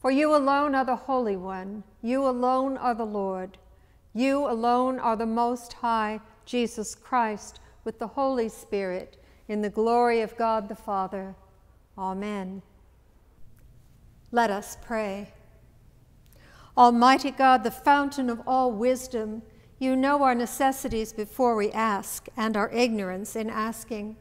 For you alone are the Holy One, you alone are the Lord, you alone are the Most High, Jesus Christ, with the Holy Spirit, in the glory of God the Father. Amen. Let us pray. Almighty God, the fountain of all wisdom, you know our necessities before we ask and our ignorance in asking.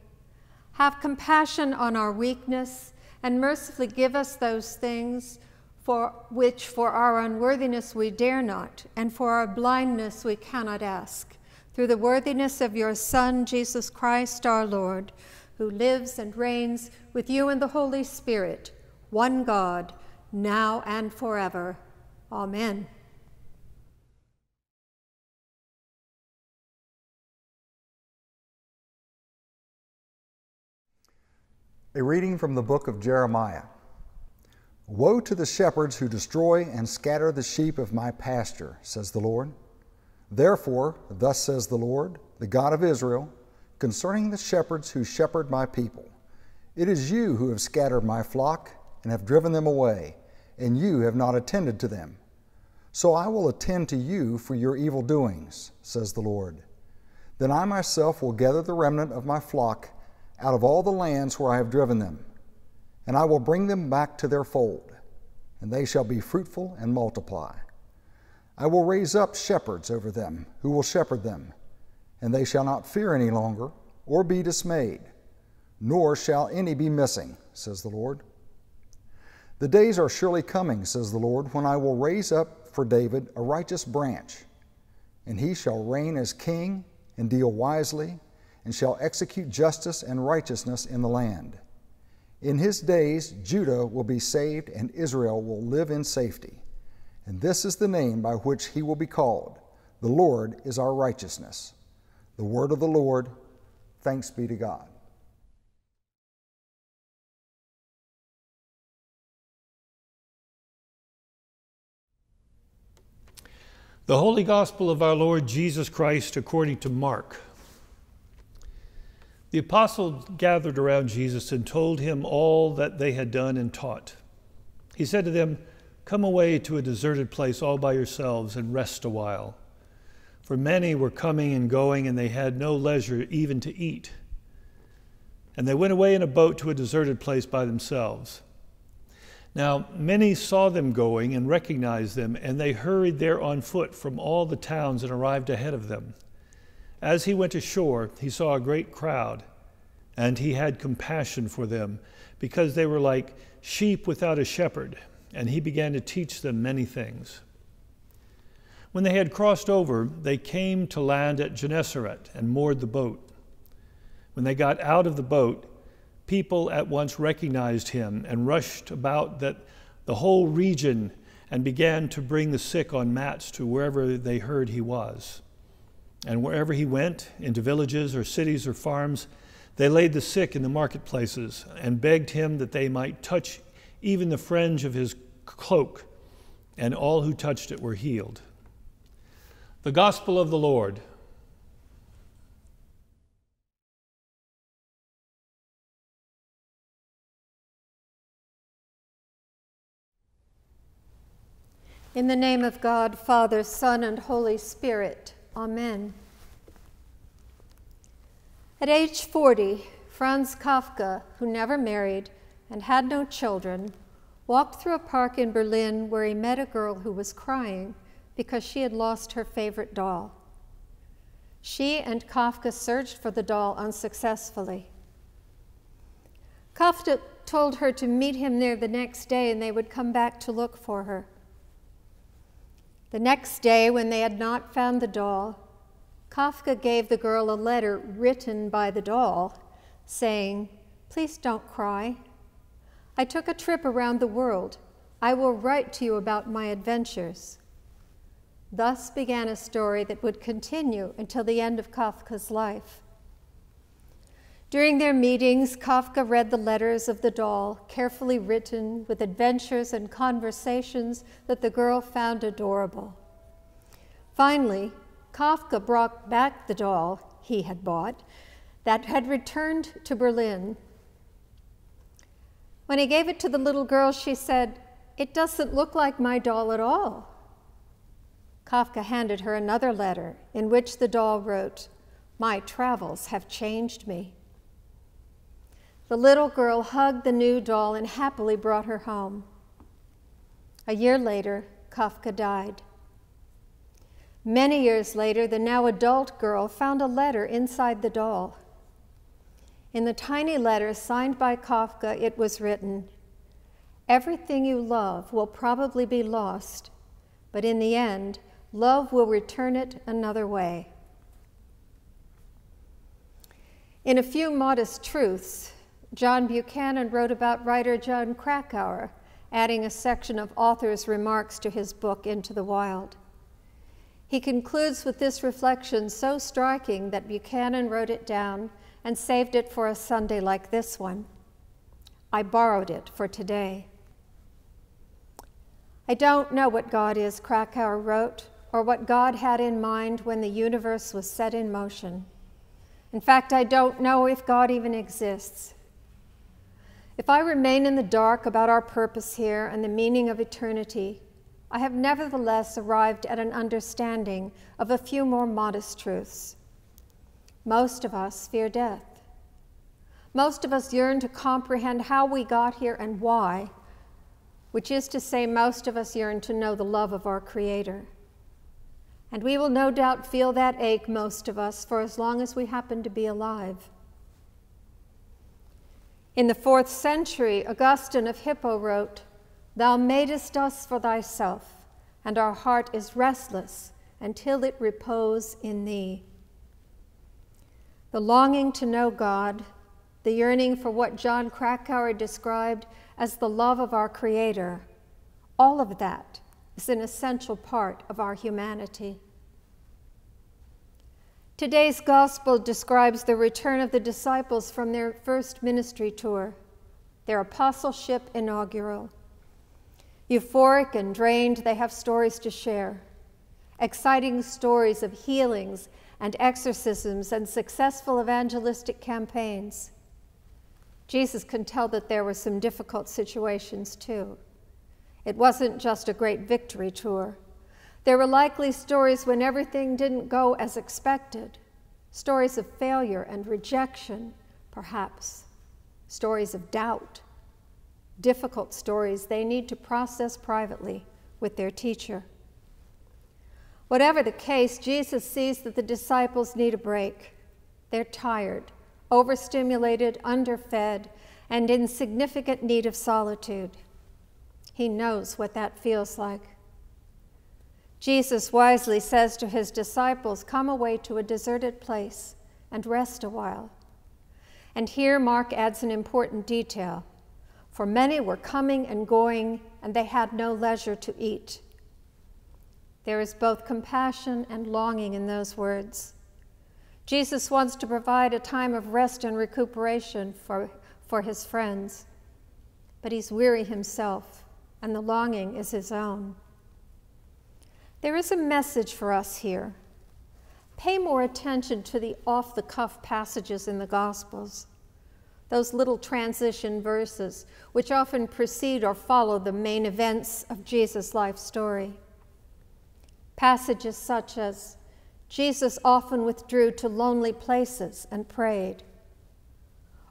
Have compassion on our weakness and mercifully give us those things for which for our unworthiness we dare not, and for our blindness we cannot ask. Through the worthiness of your Son, Jesus Christ our Lord, who lives and reigns with you in the Holy Spirit, one God, now and forever. Amen. A reading from the book of Jeremiah. Woe to the shepherds who destroy and scatter the sheep of my pasture, says the Lord. Therefore, thus says the Lord, the God of Israel, concerning the shepherds who shepherd my people It is you who have scattered my flock and have driven them away, and you have not attended to them. So I will attend to you for your evil doings, says the Lord. Then I myself will gather the remnant of my flock out of all the lands where I have driven them and I will bring them back to their fold, and they shall be fruitful and multiply. I will raise up shepherds over them who will shepherd them, and they shall not fear any longer or be dismayed, nor shall any be missing, says the Lord. The days are surely coming, says the Lord, when I will raise up for David a righteous branch, and he shall reign as king and deal wisely, and shall execute justice and righteousness in the land. In his days, Judah will be saved and Israel will live in safety. And this is the name by which he will be called The Lord is our righteousness. The word of the Lord, thanks be to God. The Holy Gospel of our Lord Jesus Christ according to Mark. The apostles gathered around Jesus and told him all that they had done and taught. He said to them, Come away to a deserted place all by yourselves and rest a while. For many were coming and going, and they had no leisure even to eat. And they went away in a boat to a deserted place by themselves. Now, many saw them going and recognized them, and they hurried there on foot from all the towns and arrived ahead of them. As he went ashore, he saw a great crowd, and he had compassion for them, because they were like sheep without a shepherd, and he began to teach them many things. When they had crossed over, they came to land at Gennesaret and moored the boat. When they got out of the boat, people at once recognized him and rushed about that the whole region and began to bring the sick on mats to wherever they heard he was. And wherever he went, into villages or cities or farms, they laid the sick in the marketplaces and begged him that they might touch even the fringe of his cloak, and all who touched it were healed. The Gospel of the Lord. In the name of God, Father, Son, and Holy Spirit. Amen. At age 40, Franz Kafka, who never married and had no children, walked through a park in Berlin where he met a girl who was crying because she had lost her favorite doll. She and Kafka searched for the doll unsuccessfully. Kafka told her to meet him there the next day and they would come back to look for her. The next day, when they had not found the doll, Kafka gave the girl a letter written by the doll saying, Please don't cry. I took a trip around the world. I will write to you about my adventures. Thus began a story that would continue until the end of Kafka's life. During their meetings, Kafka read the letters of the doll, carefully written with adventures and conversations that the girl found adorable. Finally, Kafka brought back the doll he had bought that had returned to Berlin. When he gave it to the little girl, she said, It doesn't look like my doll at all. Kafka handed her another letter in which the doll wrote, My travels have changed me. The little girl hugged the new doll and happily brought her home. A year later, Kafka died. Many years later, the now adult girl found a letter inside the doll. In the tiny letter signed by Kafka, it was written Everything you love will probably be lost, but in the end, love will return it another way. In a few modest truths, John Buchanan wrote about writer Jon Krakauer, adding a section of author's remarks to his book, Into the Wild. He concludes with this reflection so striking that Buchanan wrote it down and saved it for a Sunday like this one. I borrowed it for today. I don't know what God is, Krakauer wrote, or what God had in mind when the universe was set in motion. In fact, I don't know if God even exists. If I remain in the dark about our purpose here and the meaning of eternity, I have nevertheless arrived at an understanding of a few more modest truths. Most of us fear death. Most of us yearn to comprehend how we got here and why, which is to say, most of us yearn to know the love of our Creator. And we will no doubt feel that ache, most of us, for as long as we happen to be alive. In the fourth century, Augustine of Hippo wrote, Thou madest us for thyself, and our heart is restless until it repose in thee. The longing to know God, the yearning for what Jon Krakauer described as the love of our Creator, all of that is an essential part of our humanity. Today's gospel describes the return of the disciples from their first ministry tour, their apostleship inaugural. Euphoric and drained, they have stories to share exciting stories of healings and exorcisms and successful evangelistic campaigns. Jesus can tell that there were some difficult situations too. It wasn't just a great victory tour. There were likely stories when everything didn't go as expected, stories of failure and rejection, perhaps, stories of doubt, difficult stories they need to process privately with their teacher. Whatever the case, Jesus sees that the disciples need a break. They're tired, overstimulated, underfed, and in significant need of solitude. He knows what that feels like. Jesus wisely says to his disciples, Come away to a deserted place and rest a while. And here Mark adds an important detail. For many were coming and going, and they had no leisure to eat. There is both compassion and longing in those words. Jesus wants to provide a time of rest and recuperation for, for his friends, but he's weary himself, and the longing is his own. There is a message for us here. Pay more attention to the off the cuff passages in the Gospels, those little transition verses which often precede or follow the main events of Jesus' life story. Passages such as Jesus often withdrew to lonely places and prayed,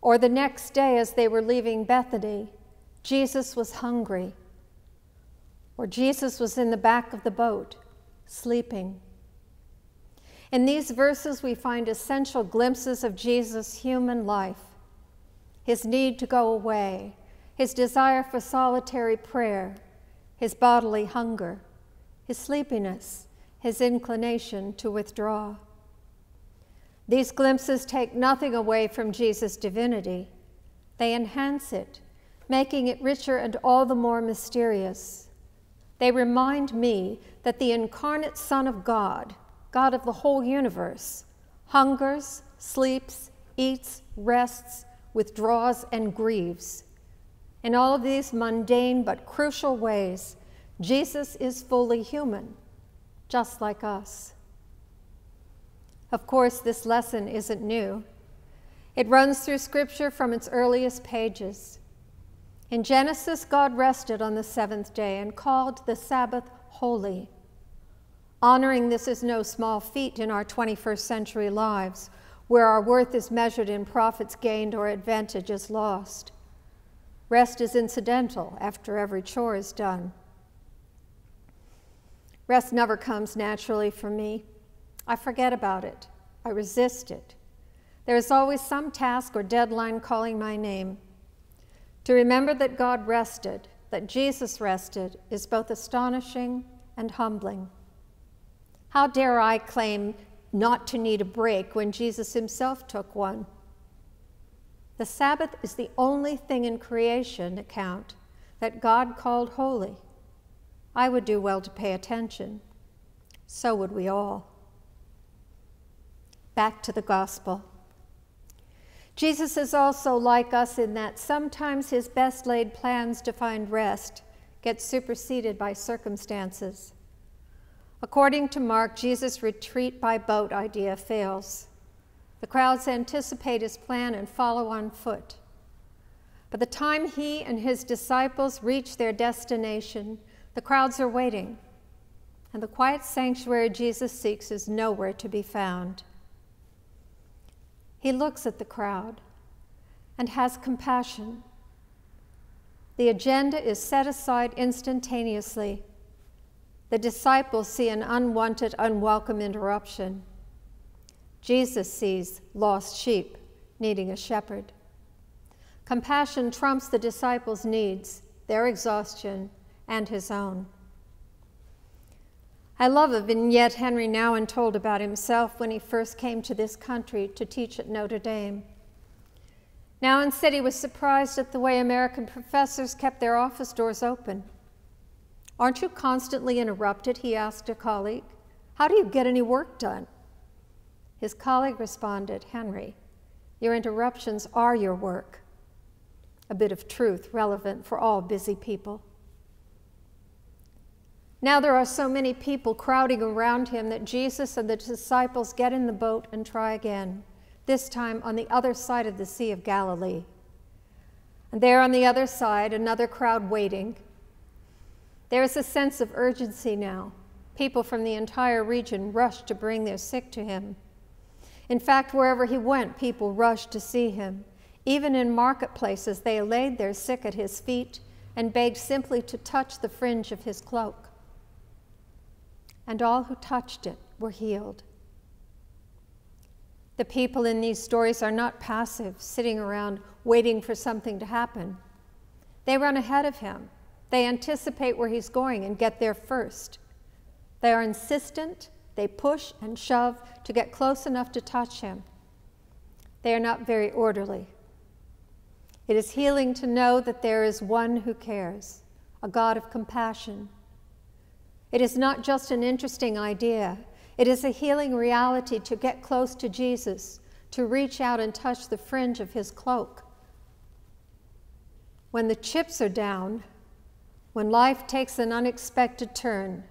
or the next day as they were leaving Bethany, Jesus was hungry, or Jesus was in the back of the boat, sleeping. In these verses, we find essential glimpses of Jesus' human life his need to go away, his desire for solitary prayer, his bodily hunger, his sleepiness, his inclination to withdraw. These glimpses take nothing away from Jesus' divinity, they enhance it, making it richer and all the more mysterious. They remind me that the incarnate Son of God, God of the whole universe, hungers, sleeps, eats, rests, withdraws, and grieves. In all of these mundane but crucial ways, Jesus is fully human, just like us. Of course, this lesson isn't new. It runs through Scripture from its earliest pages. In Genesis, God rested on the seventh day and called the Sabbath holy. Honoring this is no small feat in our 21st century lives, where our worth is measured in profits gained or advantages lost. Rest is incidental after every chore is done. Rest never comes naturally for me. I forget about it. I resist it. There is always some task or deadline calling my name. To remember that God rested, that Jesus rested, is both astonishing and humbling. How dare I claim not to need a break when Jesus himself took one? The Sabbath is the only thing in creation account that God called holy. I would do well to pay attention. So would we all. Back to the gospel. Jesus is also like us in that sometimes his best laid plans to find rest get superseded by circumstances. According to Mark, Jesus' retreat by boat idea fails. The crowds anticipate his plan and follow on foot. By the time he and his disciples reach their destination, the crowds are waiting, and the quiet sanctuary Jesus seeks is nowhere to be found. He looks at the crowd and has compassion. The agenda is set aside instantaneously the disciples see an unwanted, unwelcome interruption. Jesus sees lost sheep needing a shepherd. Compassion trumps the disciples' needs, their exhaustion, and his own. I love a vignette Henri Nouwen told about himself when he first came to this country to teach at Notre Dame. Nouwen said he was surprised at the way American professors kept their office doors open. Aren't you constantly interrupted? He asked a colleague. How do you get any work done? His colleague responded, Henry, your interruptions are your work. A bit of truth relevant for all busy people. Now there are so many people crowding around him that Jesus and the disciples get in the boat and try again, this time on the other side of the Sea of Galilee. And there on the other side, another crowd waiting, there is a sense of urgency now. People from the entire region rushed to bring their sick to him. In fact, wherever he went, people rushed to see him. Even in marketplaces, they laid their sick at his feet and begged simply to touch the fringe of his cloak. And all who touched it were healed. The people in these stories are not passive, sitting around waiting for something to happen. They run ahead of him. They anticipate where he's going and get there first. They are insistent, they push and shove to get close enough to touch him. They are not very orderly. It is healing to know that there is one who cares, a God of compassion. It is not just an interesting idea, it is a healing reality to get close to Jesus, to reach out and touch the fringe of his cloak. When the chips are down, when life takes an unexpected turn,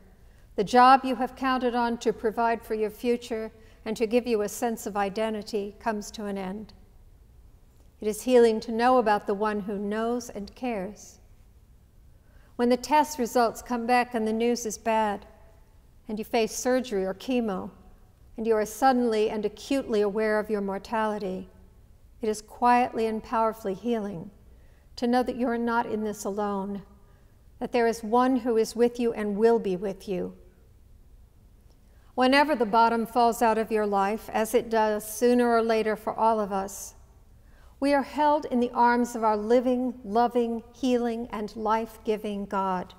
the job you have counted on to provide for your future and to give you a sense of identity comes to an end. It is healing to know about the one who knows and cares. When the test results come back and the news is bad, and you face surgery or chemo, and you are suddenly and acutely aware of your mortality, it is quietly and powerfully healing to know that you are not in this alone, that there is one who is with you and will be with you. Whenever the bottom falls out of your life, as it does sooner or later for all of us, we are held in the arms of our living, loving, healing, and life giving God,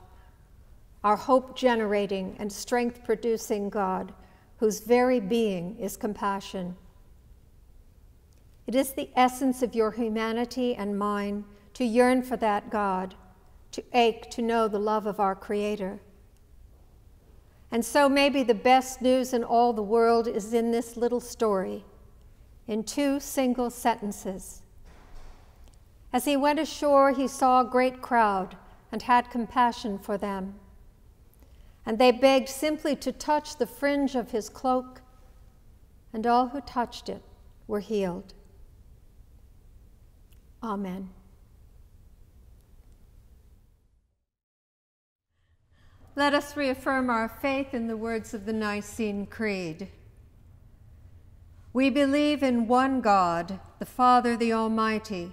our hope generating and strength producing God, whose very being is compassion. It is the essence of your humanity and mine to yearn for that God, to ache to know the love of our Creator. And so maybe the best news in all the world is in this little story, in two single sentences. As he went ashore, he saw a great crowd and had compassion for them. And they begged simply to touch the fringe of his cloak, and all who touched it were healed. Amen. Let us reaffirm our faith in the words of the Nicene Creed. We believe in one God, the Father, the Almighty,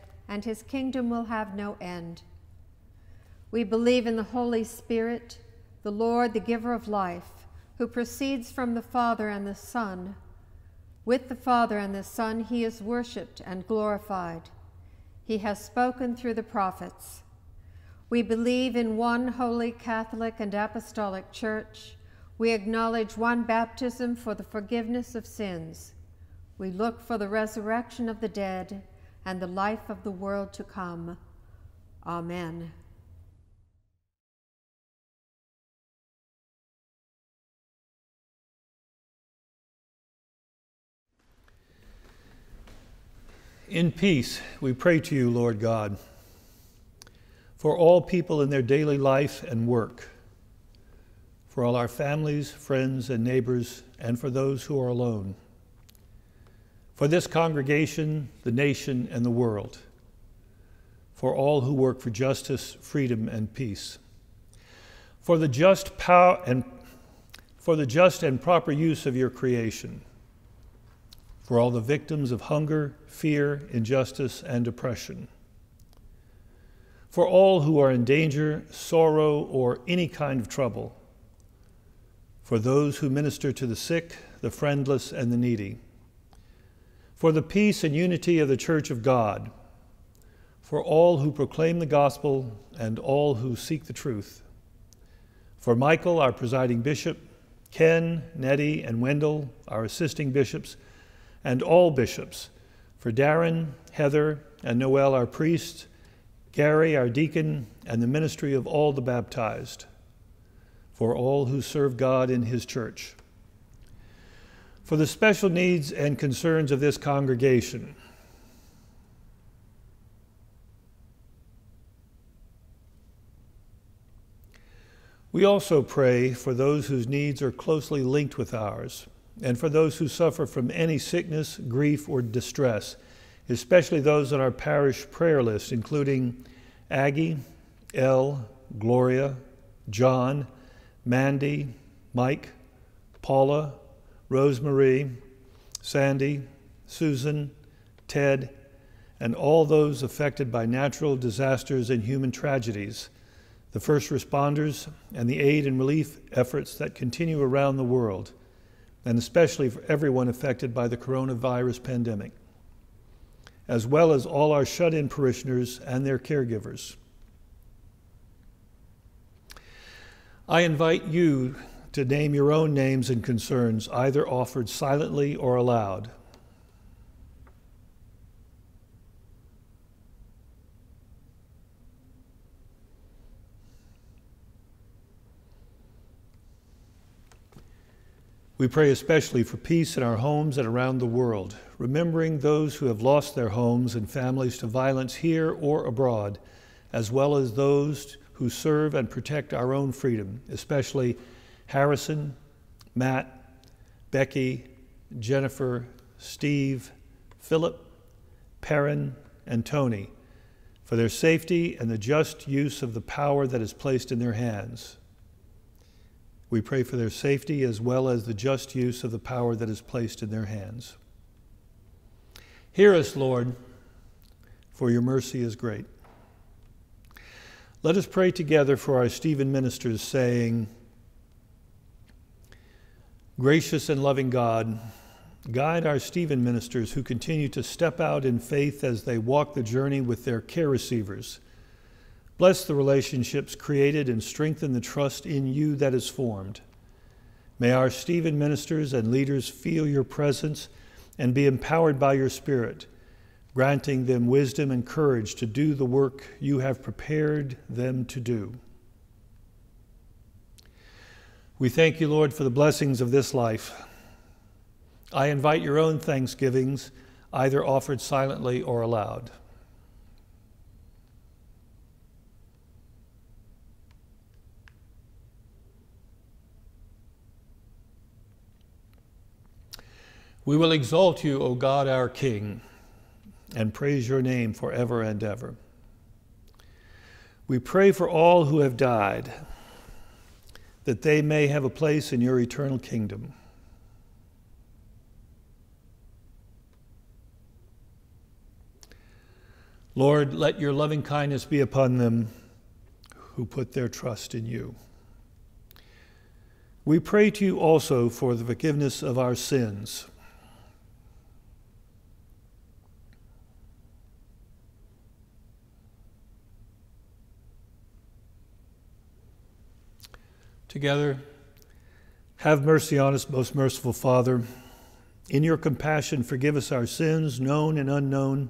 and his kingdom will have no end. We believe in the Holy Spirit, the Lord, the giver of life, who proceeds from the Father and the Son. With the Father and the Son, he is worshiped and glorified. He has spoken through the prophets. We believe in one holy Catholic and Apostolic Church. We acknowledge one baptism for the forgiveness of sins. We look for the resurrection of the dead and the life of the world to come. Amen. In peace, we pray to you, Lord God for all people in their daily life and work, for all our families, friends, and neighbors, and for those who are alone, for this congregation, the nation, and the world, for all who work for justice, freedom, and peace, for the just power and for the just and proper use of your creation, for all the victims of hunger, fear, injustice, and oppression for all who are in danger, sorrow, or any kind of trouble, for those who minister to the sick, the friendless, and the needy, for the peace and unity of the Church of God, for all who proclaim the gospel and all who seek the truth, for Michael, our presiding bishop, Ken, Nettie, and Wendell, our assisting bishops, and all bishops, for Darren, Heather, and Noel, our priests, Gary, our deacon, and the ministry of all the baptized, for all who serve God in his church. For the special needs and concerns of this congregation, We also pray for those whose needs are closely linked with ours, and for those who suffer from any sickness, grief, or distress especially those on our parish prayer list, including Aggie, Elle, Gloria, John, Mandy, Mike, Paula, Rosemarie, Sandy, Susan, Ted, and all those affected by natural disasters and human tragedies, the first responders, and the aid and relief efforts that continue around the world, and especially for everyone affected by the coronavirus pandemic as well as all our shut in parishioners and their caregivers. I invite you to name your own names and concerns, either offered silently or aloud. We pray especially for peace in our homes and around the world, remembering those who have lost their homes and families to violence here or abroad, as well as those who serve and protect our own freedom, especially Harrison, Matt, Becky, Jennifer, Steve, Philip, Perrin, and Tony, for their safety and the just use of the power that is placed in their hands. We pray for their safety as well as the just use of the power that is placed in their hands. Hear us, Lord, for your mercy is great. Let us pray together for our Stephen ministers, saying, Gracious and loving God, guide our Stephen ministers who continue to step out in faith as they walk the journey with their care receivers Bless the relationships created and strengthen the trust in you that is formed. May our Stephen ministers and leaders feel your presence and be empowered by your Spirit, granting them wisdom and courage to do the work you have prepared them to do. We thank you, Lord, for the blessings of this life. I invite your own thanksgivings, either offered silently or aloud. We will exalt you, O God our King, and praise your name forever and ever. We pray for all who have died, that they may have a place in your eternal kingdom. Lord, let your loving kindness be upon them who put their trust in you. We pray to you also for the forgiveness of our sins together. Have mercy on us, most merciful Father. In your compassion, forgive us our sins, known and unknown,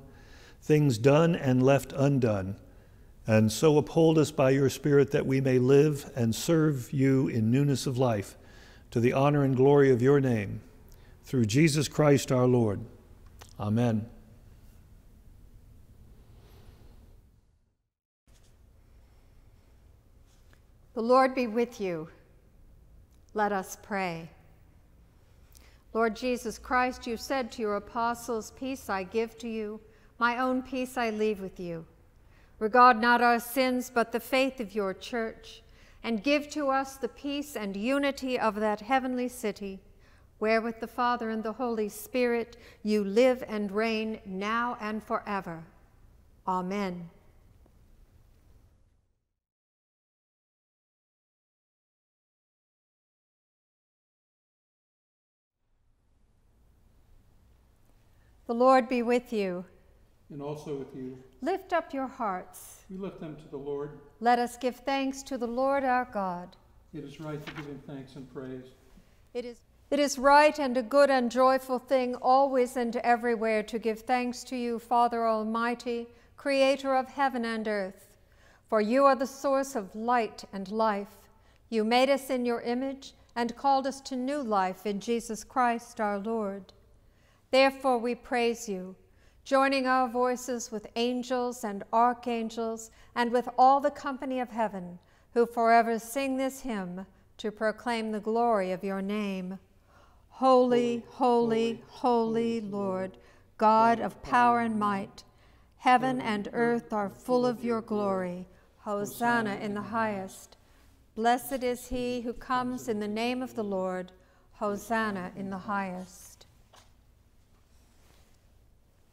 things done and left undone, and so uphold us by your Spirit that we may live and serve you in newness of life, to the honor and glory of your name. Through Jesus Christ our Lord. Amen. The Lord be with you. Let us pray. Lord Jesus Christ, you said to your apostles, Peace I give to you, my own peace I leave with you. Regard not our sins, but the faith of your church, and give to us the peace and unity of that heavenly city, where with the Father and the Holy Spirit you live and reign now and forever. Amen. The Lord be with you. And also with you. Lift up your hearts. We lift them to the Lord. Let us give thanks to the Lord our God. It is right to give him thanks and praise. It is, it is right and a good and joyful thing always and everywhere to give thanks to you, Father Almighty, Creator of heaven and earth. For you are the source of light and life. You made us in your image and called us to new life in Jesus Christ our Lord. Therefore, we praise you, joining our voices with angels and archangels and with all the company of heaven, who forever sing this hymn to proclaim the glory of your name. Holy, holy, holy, Lord, God of power and might, heaven and earth are full of your glory. Hosanna in the highest. Blessed is he who comes in the name of the Lord. Hosanna in the highest.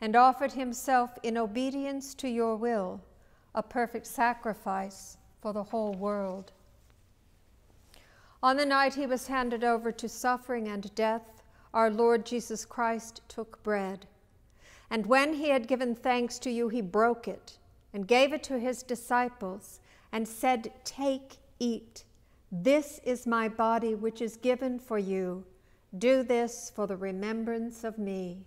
and offered himself in obedience to your will, a perfect sacrifice for the whole world. On the night he was handed over to suffering and death, our Lord Jesus Christ took bread. And when he had given thanks to you, he broke it and gave it to his disciples and said, Take, eat. This is my body, which is given for you. Do this for the remembrance of me.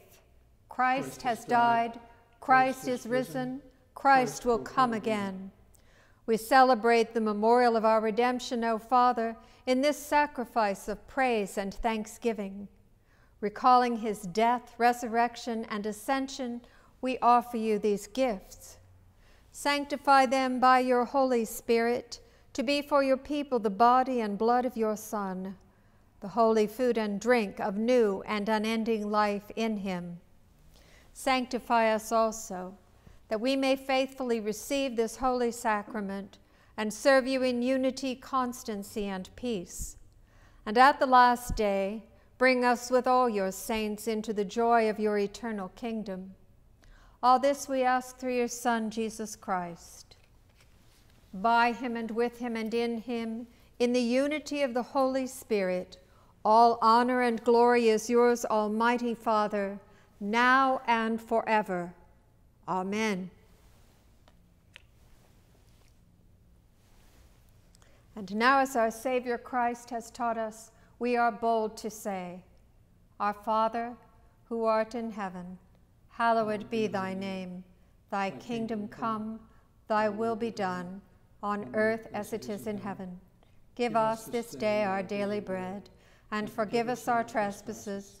Christ, has died, Christ is risen, Christ will come again. We celebrate the memorial of our redemption, O Father, in this sacrifice of praise and thanksgiving. Recalling his death, resurrection, and ascension, we offer you these gifts. Sanctify them by your Holy Spirit to be for your people the body and blood of your Son, the holy food and drink of new and unending life in him. Sanctify us also that we may faithfully receive this holy sacrament and serve you in unity, constancy, and peace. And at the last day, bring us with all your saints into the joy of your eternal kingdom. All this we ask through your Son, Jesus Christ. By him and with him and in him, in the unity of the Holy Spirit, all honor and glory is yours, Almighty Father, now and forever. Amen. And now, as our Savior Christ has taught us, we are bold to say, Our Father, who art in heaven, hallowed be thy name. Thy kingdom come, thy will be done, on earth as it is in heaven. Give us this day our daily bread, and forgive us our trespasses,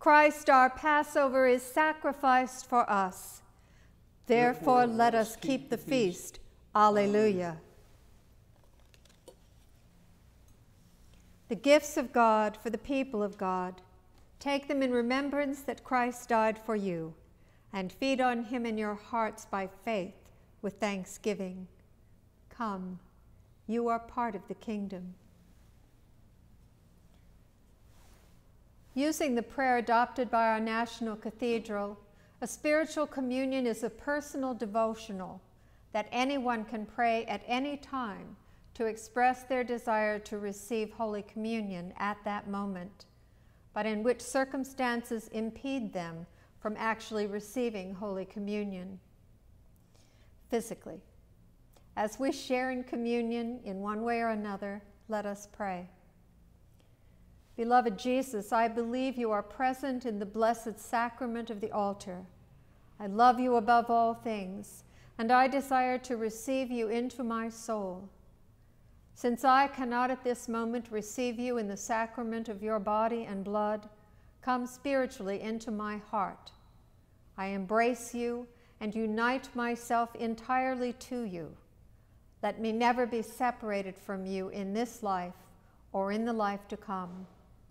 Christ our Passover is sacrificed for us. Therefore, let us keep the feast Alleluia. The gifts of God for the people of God. Take them in remembrance that Christ died for you, and feed on him in your hearts by faith with thanksgiving. Come, you are part of the kingdom. Using the prayer adopted by our National Cathedral, a spiritual communion is a personal devotional that anyone can pray at any time to express their desire to receive Holy Communion at that moment, but in which circumstances impede them from actually receiving Holy Communion physically. As we share in communion in one way or another, let us pray. Beloved Jesus, I believe you are present in the blessed sacrament of the altar. I love you above all things and I desire to receive you into my soul. Since I cannot at this moment receive you in the sacrament of your body and blood, come spiritually into my heart. I embrace you and unite myself entirely to you. Let me never be separated from you in this life or in the life to come.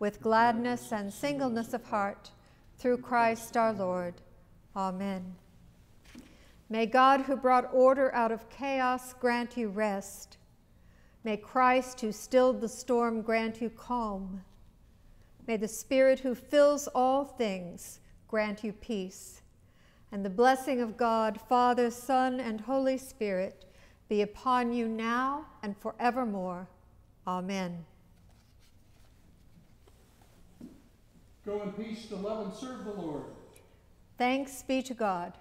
with gladness and singleness of heart through Christ our Lord. Amen. May God, who brought order out of chaos, grant you rest. May Christ, who stilled the storm, grant you calm. May the Spirit, who fills all things, grant you peace. And the blessing of God, Father, Son, and Holy Spirit be upon you now and forevermore. Amen. Go in peace to love and serve the Lord. Thanks be to God.